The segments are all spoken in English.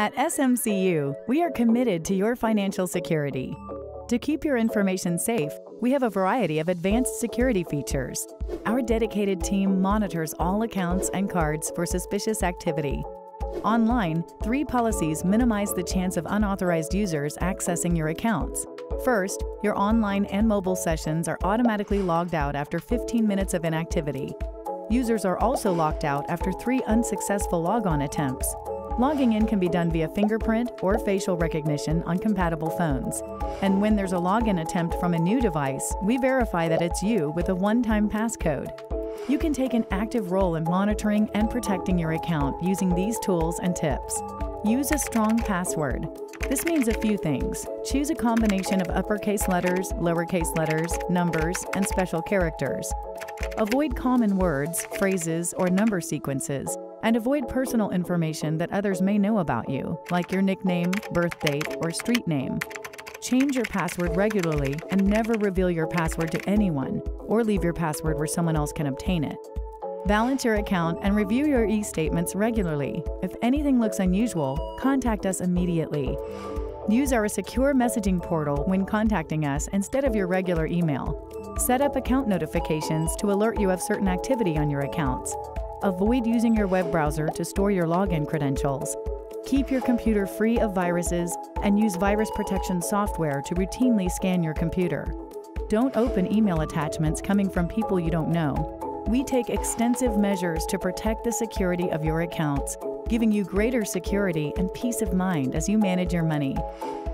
At SMCU, we are committed to your financial security. To keep your information safe, we have a variety of advanced security features. Our dedicated team monitors all accounts and cards for suspicious activity. Online, three policies minimize the chance of unauthorized users accessing your accounts. First, your online and mobile sessions are automatically logged out after 15 minutes of inactivity. Users are also locked out after three unsuccessful logon attempts. Logging in can be done via fingerprint or facial recognition on compatible phones. And when there's a login attempt from a new device, we verify that it's you with a one time passcode. You can take an active role in monitoring and protecting your account using these tools and tips. Use a strong password. This means a few things. Choose a combination of uppercase letters, lowercase letters, numbers, and special characters. Avoid common words, phrases, or number sequences, and avoid personal information that others may know about you, like your nickname, birth date, or street name. Change your password regularly and never reveal your password to anyone, or leave your password where someone else can obtain it. Balance your account and review your e statements regularly. If anything looks unusual, contact us immediately. Use our secure messaging portal when contacting us instead of your regular email. Set up account notifications to alert you of certain activity on your accounts. Avoid using your web browser to store your login credentials. Keep your computer free of viruses and use virus protection software to routinely scan your computer. Don't open email attachments coming from people you don't know. We take extensive measures to protect the security of your accounts, giving you greater security and peace of mind as you manage your money.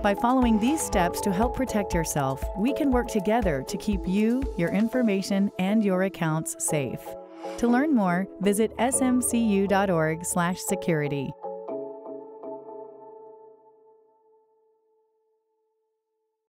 By following these steps to help protect yourself, we can work together to keep you, your information, and your accounts safe. To learn more, visit smcu.org/security.